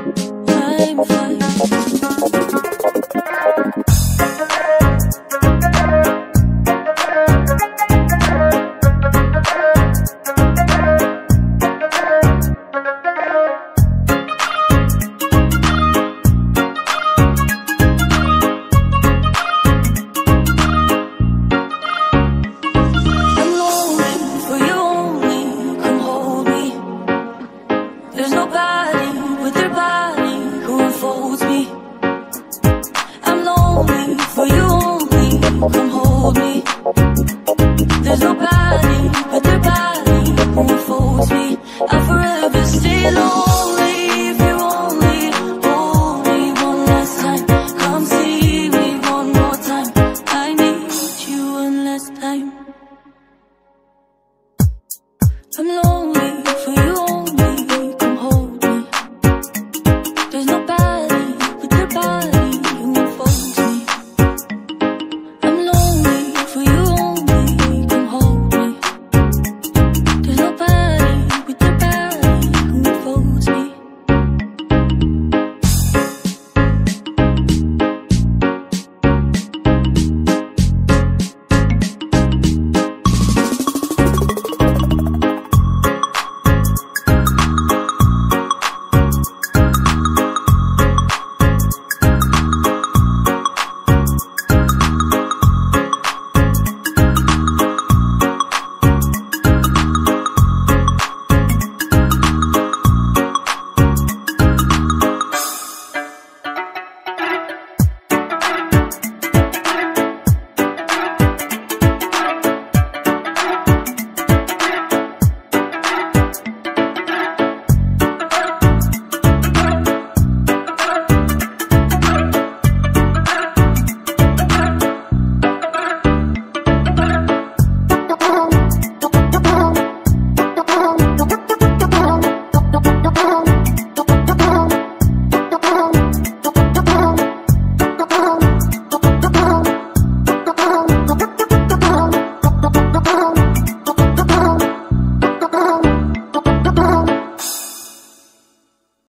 I'm fine. for you only. Come hold me. There's nobody but their body who folds me. I'll forever stay lonely if you only hold me one last time. Come see me one more time. I need you one last time. I'm lonely.